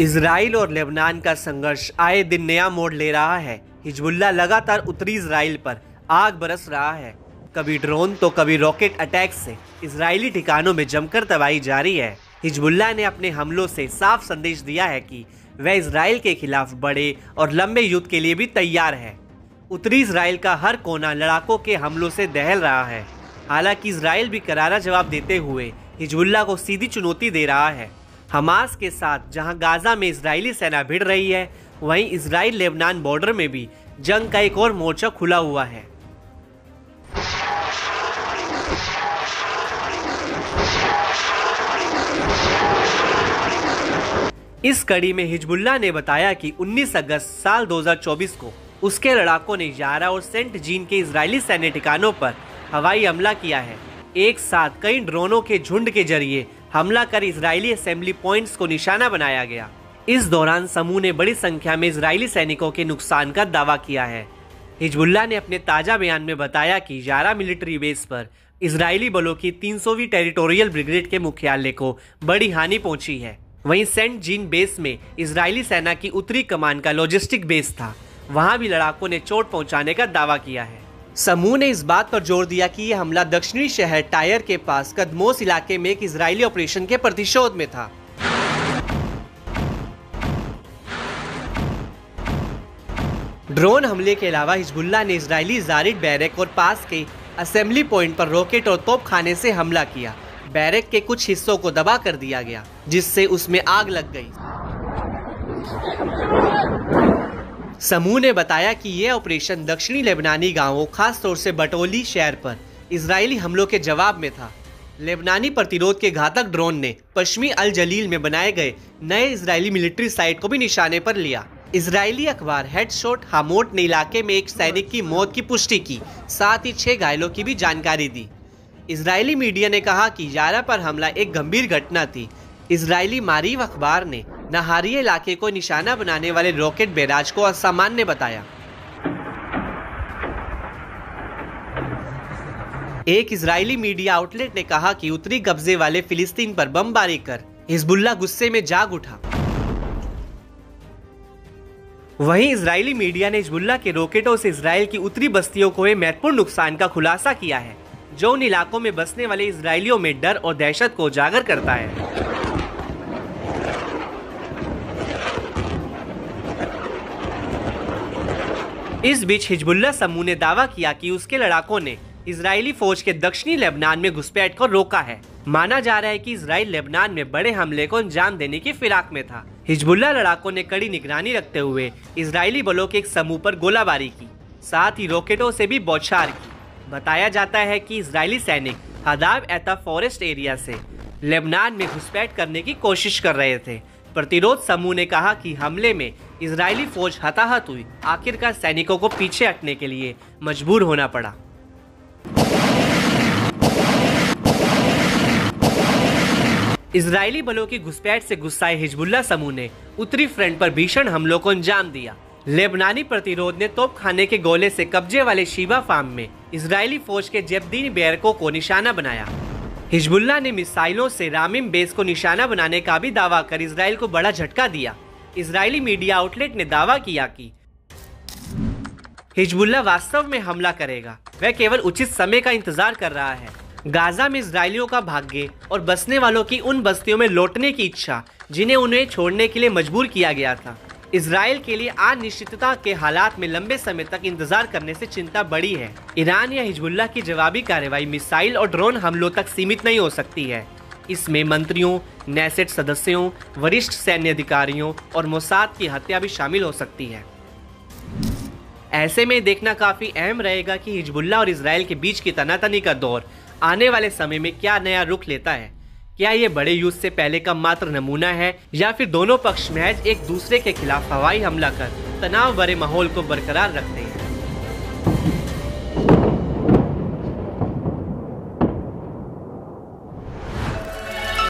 Israel और Lebanon का संघर्ष आए दिन नया मोड़ ले रहा है। हिजबुल्ला लगातार उत्तरी इसराइल पर आग बरस रहा है। कभी ड्रोन तो कभी रॉकेट अटैक से इसराइली ठिकानों में जमकर तबाही जारी है। हिजबुल्ला ने अपने हमलों से साफ़ संदेश दिया है कि वह इसराइल के खिलाफ बड़े और लंबे युद्ध के लिए भी तैयार है। उत्तरी इसराइल का हर कोना लड़ाकों के हमलों से दहल रहा है। हालाँकि इसराइल भी करारा जवाब देते हुए हिजबुल्ला को सीधी चुनौती दे रहा है। हमास के साथ, जहाँ गाजा में इजरायली सेना भिड़ रही है, वहीं इसराइल लेबनान बॉर्डर में भी जंग का एक और मोर्चा खुला हुआ है। इस कड़ी में हिजबुल्ला ने बताया कि 19 अगस्त साल 2024 को उसके लड़ाकों ने यारा और सेंट जीन के इजरायली सैन्य ठिकानों पर हवाई हमला किया है। एक साथ कई ड्रोनों के झुंड के ज़रिए हमला कर इसराइली असेंबली पॉइंट्स को निशाना बनाया गया। इस दौरान समूह ने बड़ी संख्या में इसराइली सैनिकों के नुकसान का दावा किया है। हिजबुल्ला ने अपने ताज़ा बयान में बताया कि यारा मिलिट्री बेस पर इसराइली बलों की 300वीं टेरिटोरियल ब्रिगेड के मुख्यालय को बड़ी हानि पहुँची है। वहीं सेंट जीन बेस में इसराइली सेना की उत्तरी कमान का लॉजिस्टिक बेस था। वहाँ भी लड़ाकों ने चोट पहुँचाने का दावा किया है। समूह ने इस बात पर ज़ोर दिया कि यह हमला दक्षिणी शहर टायर के पास कदमोस इलाके में एक इसराइली ऑपरेशन के प्रतिशोध में था। ड्रोन हमले के अलावा हिजबुल्ला ने इसराइली जारिड बैरक और पास के असेंबली पॉइंट पर रॉकेट और तोप खाने से हमला किया। बैरक के कुछ हिस्सों को दबा कर दिया गया, जिससे उसमें आग लग गई। समूह ने बताया कि यह ऑपरेशन दक्षिणी लेबनानी गाँवों, खासतौर से बटोली शहर पर इसराइली हमलों के जवाब में था। लेबनानी प्रतिरोध के घातक ड्रोन ने पश्चिमी अल जलील में बनाए गए नए इसराइली मिलिट्री साइट को भी निशाने पर लिया। इसराइली अखबार हेडशॉट हामोट ने इलाके में एक सैनिक की मौत की पुष्टि की, साथ ही छह घायलों की भी जानकारी दी। इसराइली मीडिया ने कहा कि यारा पर हमला एक गंभीर घटना थी। इसराइली मारीव अखबार ने नहारिया इलाके को निशाना बनाने वाले रॉकेट बैराज को असामान्य बताया। एक इजरायली मीडिया आउटलेट ने कहा कि उत्तरी कब्जे वाले फिलिस्तीन पर बमबारी कर हिजबुल्ला गुस्से में जाग उठा। वहीं इजरायली मीडिया ने हिजबुल्ला के रॉकेटों से इसराइल की उत्तरी बस्तियों को महत्वपूर्ण नुकसान का खुलासा किया है, जो उन इलाकों में बसने वाले इसराइलियों में डर और दहशत को उजागर करता है। इस बीच हिजबुल्ला समूह ने दावा किया कि उसके लड़ाकों ने इजरायली फौज के दक्षिणी लेबनान में घुसपैठ को रोका है। माना जा रहा है कि इसराइल लेबनान में बड़े हमले को अंजाम देने की फिराक में था। हिजबुल्ला लड़ाकों ने कड़ी निगरानी रखते हुए इसराइली बलों के एक समूह पर गोलाबारी की, साथ ही रॉकेटों से भी बौछार की। बताया जाता है कि इसराइली सैनिक हदाब एता फॉरेस्ट एरिया से लेबनान में घुसपैठ करने की कोशिश कर रहे थे। प्रतिरोध समूह ने कहा कि हमले में इजरायली फौज हताहत हुई। आखिरकार सैनिकों को पीछे हटने के लिए मजबूर होना पड़ा। इजरायली बलों की घुसपैठ से गुस्साए हिजबुल्ला समूह ने उत्तरी फ्रंट पर भीषण हमलों को अंजाम दिया। लेबनानी प्रतिरोध ने तोप खाने के गोले से कब्जे वाले शिवा फार्म में इजरायली फौज के जेबदीन बैरकों को निशाना बनाया। हिजबुल्ला ने मिसाइलों से रामिम बेस को निशाना बनाने का भी दावा कर इसराइल को बड़ा झटका दिया। इसराइली मीडिया आउटलेट ने दावा किया कि हिजबुल्ला वास्तव में हमला करेगा। वह केवल उचित समय का इंतज़ार कर रहा है। गाजा में इसराइलियों का भाग्य और बसने वालों की उन बस्तियों में लौटने की इच्छा, जिन्हें उन्हें छोड़ने के लिए मजबूर किया गया था। इसराइल के लिए अनिश्चितता के हालात में लंबे समय तक इंतज़ार करने से चिंता बड़ी है। ईरान या हिजबुल्ला की जवाबी कार्रवाई मिसाइल और ड्रोन हमलों तक सीमित नहीं हो सकती है। इसमें मंत्रियों, नेसेट सदस्यों, वरिष्ठ सैन्य अधिकारियों और मोसाद की हत्या भी शामिल हो सकती है। ऐसे में देखना काफ़ी अहम रहेगा कि हिजबुल्ला और इसराइल के बीच की तनातनी का दौर आने वाले समय में क्या नया रुख लेता है। क्या ये बड़े युद्ध से पहले का मात्र नमूना है, या फिर दोनों पक्ष महज एक दूसरे के खिलाफ हवाई हमला कर तनाव भरे माहौल को बरकरार रखते